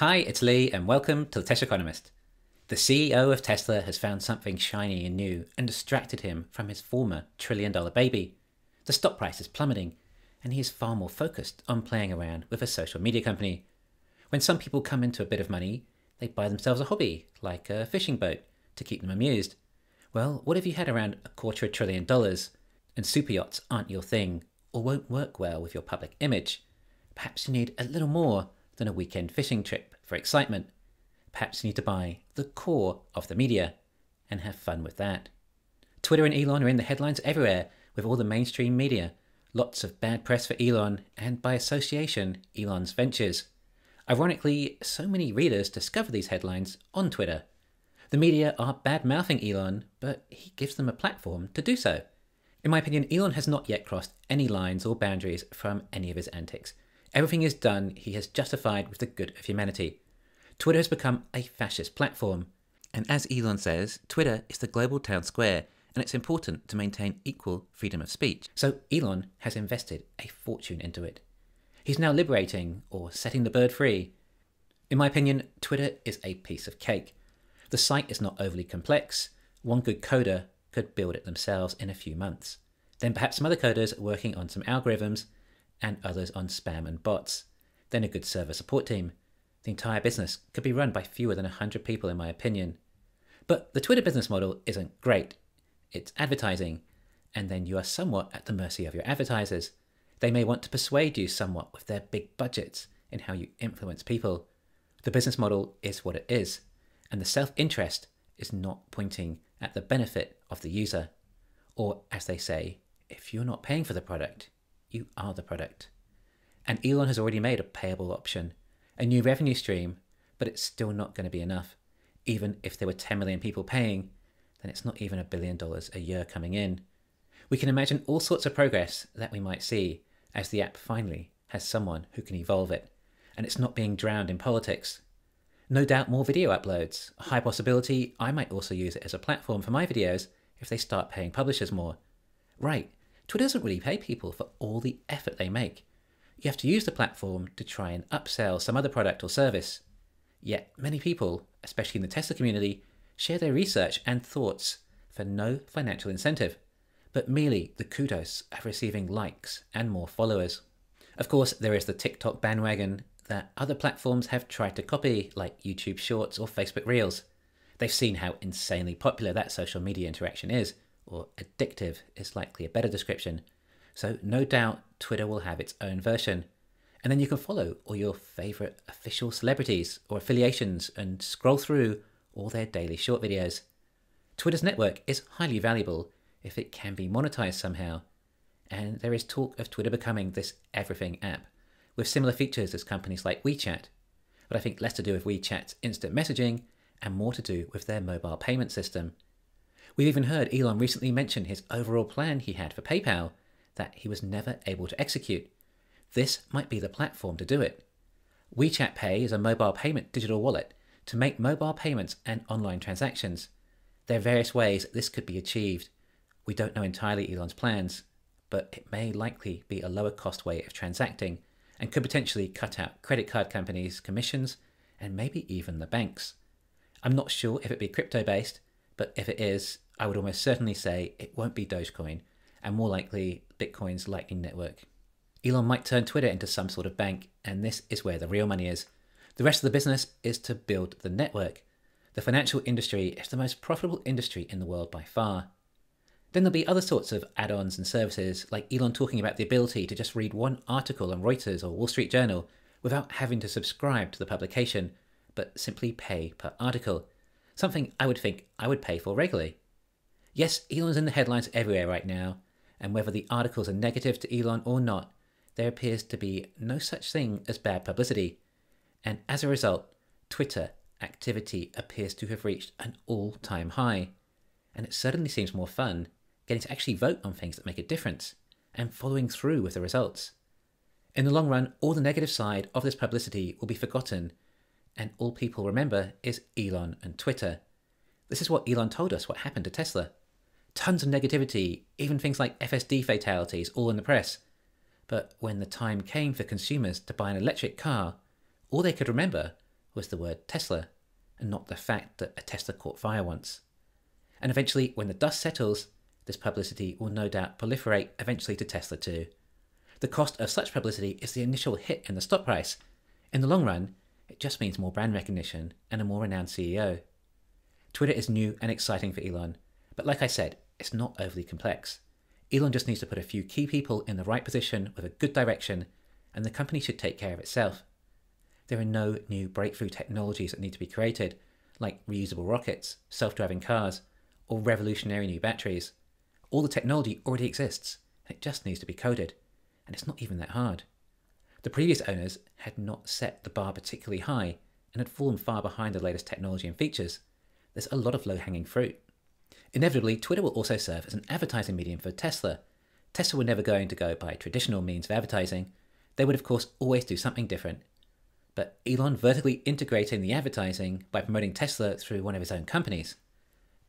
Hi, it's Lee, and welcome to the Tesla Economist. The CEO of Tesla has found something shiny and new and distracted him from his former trillion dollar baby. The stock price is plummeting, and he is far more focused on playing around with a social media company. When some people come into a bit of money, they buy themselves a hobby, like a fishing boat, to keep them amused. Well, what if you had around a quarter of a trillion dollars, and super yachts aren't your thing, or won't work well with your public image? Perhaps you need a little more than a weekend fishing trip for excitement. Perhaps you need to buy the core of the media and have fun with that. Twitter and Elon are in the headlines everywhere with all the mainstream media. Lots of bad press for Elon and, by association, Elon's ventures. Ironically, so many readers discover these headlines on Twitter. The media are bad mouthing Elon, but he gives them a platform to do so. In my opinion, Elon has not yet crossed any lines or boundaries from any of his antics. Everything is done he has justified with the good of humanity. Twitter has become a fascist platform. And as Elon says, Twitter is the global town square, and it's important to maintain equal freedom of speech. So Elon has invested a fortune into it. He's now liberating or setting the bird free. In my opinion, Twitter is a piece of cake. The site is not overly complex. One good coder could build it themselves in a few months. Then perhaps some other coders working on some algorithms and others on spam and bots. Then a good server support team. The entire business could be run by fewer than 100 people, in my opinion. But the Twitter business model isn't great. It's advertising, and then you are somewhat at the mercy of your advertisers. They may want to persuade you somewhat with their big budgets in how you influence people. The business model is what it is, and the self interest is not pointing at the benefit of the user. Or, as they say, if you're not paying for the product, you are the product. And Elon has already made a payable option, a new revenue stream, but it's still not going to be enough. Even if there were 10 million people paying, then it's not even a billion dollars a year coming in. We can imagine all sorts of progress that we might see as the app finally has someone who can evolve it, and it's not being drowned in politics. No doubt more video uploads. A high possibility I might also use it as a platform for my videos if they start paying publishers more. Right, Twitter doesn't really pay people for all the effort they make. You have to use the platform to try and upsell some other product or service. Yet many people, especially in the Tesla community, share their research and thoughts for no financial incentive, but merely the kudos of receiving likes and more followers. Of course, there is the TikTok bandwagon that other platforms have tried to copy, like YouTube Shorts or Facebook Reels. They've seen how insanely popular that social media interaction is, or addictive is likely a better description. So, no doubt Twitter will have its own version. And then you can follow all your favourite official celebrities or affiliations and scroll through all their daily short videos. Twitter's network is highly valuable if it can be monetized somehow. And there is talk of Twitter becoming this everything app with similar features as companies like WeChat. But I think less to do with WeChat's instant messaging and more to do with their mobile payment system. We've even heard Elon recently mention his overall plan he had for PayPal that he was never able to execute. This might be the platform to do it. WeChat Pay is a mobile payment digital wallet to make mobile payments and online transactions. There are various ways this could be achieved. We don't know entirely Elon's plans, but it may likely be a lower cost way of transacting and could potentially cut out credit card companies' commissions and maybe even the banks. I'm not sure if it be crypto based, but if it is, I would almost certainly say it won't be Dogecoin, and more likely Bitcoin's Lightning Network. Elon might turn Twitter into some sort of bank, and this is where the real money is. The rest of the business is to build the network. The financial industry is the most profitable industry in the world by far. Then there'll be other sorts of add ons and services, like Elon talking about the ability to just read one article on Reuters or Wall Street Journal without having to subscribe to the publication, but simply pay per article. Something I would think I would pay for regularly. Yes, Elon's in the headlines everywhere right now, and whether the articles are negative to Elon or not, there appears to be no such thing as bad publicity. And as a result, Twitter activity appears to have reached an all time high. And it certainly seems more fun getting to actually vote on things that make a difference and following through with the results. In the long run, all the negative side of this publicity will be forgotten, and all people remember is Elon and Twitter. This is what Elon told us what happened to Tesla tons of negativity, even things like FSD fatalities, all in the press. But when the time came for consumers to buy an electric car, all they could remember was the word Tesla, and not the fact that a Tesla caught fire once. And eventually, when the dust settles, this publicity will no doubt proliferate eventually to Tesla too. The cost of such publicity is the initial hit in the stock price. In the long run, it just means more brand recognition and a more renowned CEO. Twitter is new and exciting for Elon, but like I said, it's not overly complex. Elon just needs to put a few key people in the right position with a good direction, and the company should take care of itself. There are no new breakthrough technologies that need to be created, like reusable rockets, self driving cars, or revolutionary new batteries. All the technology already exists, and it just needs to be coded, and it's not even that hard. The previous owners had not set the bar particularly high and had fallen far behind the latest technology and features. There's a lot of low hanging fruit. Inevitably, Twitter will also serve as an advertising medium for Tesla. Tesla were never going to go by traditional means of advertising. They would, of course, always do something different. But Elon vertically integrating the advertising by promoting Tesla through one of his own companies.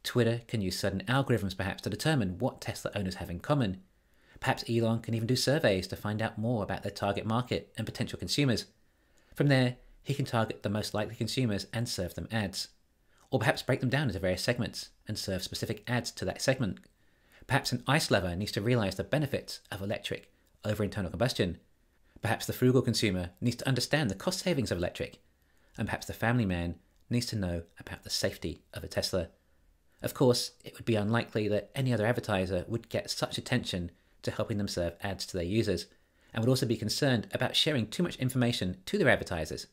Twitter can use certain algorithms perhaps to determine what Tesla owners have in common. Perhaps Elon can even do surveys to find out more about their target market and potential consumers. From there, he can target the most likely consumers and serve them ads or perhaps break them down into various segments and serve specific ads to that segment. Perhaps an ICE lover needs to realize the benefits of electric over internal combustion. Perhaps the frugal consumer needs to understand the cost savings of electric. And perhaps the family man needs to know about the safety of a Tesla. Of course, it would be unlikely that any other advertiser would get such attention to helping them serve ads to their users, and would also be concerned about sharing too much information to their advertisers.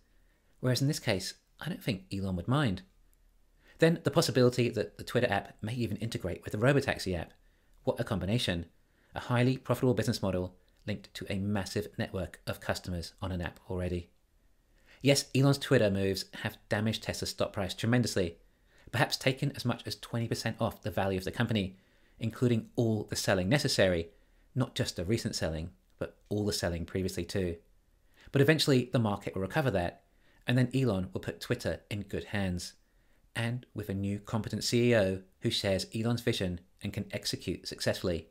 Whereas in this case, I don't think Elon would mind. Then the possibility that the Twitter app may even integrate with the Robotaxi app. What a combination! A highly profitable business model linked to a massive network of customers on an app already. Yes, Elon's Twitter moves have damaged Tesla's stock price tremendously, perhaps taken as much as 20% off the value of the company, including all the selling necessary, not just the recent selling, but all the selling previously too. But eventually the market will recover that, and then Elon will put Twitter in good hands and with a new competent CEO who shares Elon's vision and can execute successfully.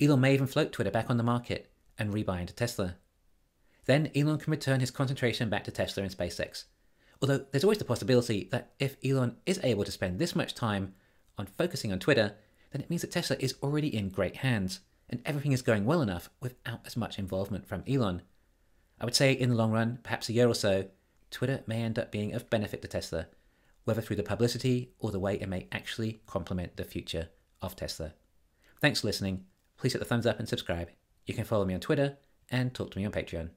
Elon may even float Twitter back on the market and rebuy into Tesla. Then Elon can return his concentration back to Tesla and SpaceX. Although there's always the possibility that if Elon is able to spend this much time on focusing on Twitter, then it means that Tesla is already in great hands and everything is going well enough without as much involvement from Elon. I would say in the long run, perhaps a year or so, Twitter may end up being of benefit to Tesla whether through the publicity or the way it may actually complement the future of Tesla. Thanks for listening. Please hit the thumbs up and subscribe. You can follow me on Twitter and talk to me on Patreon.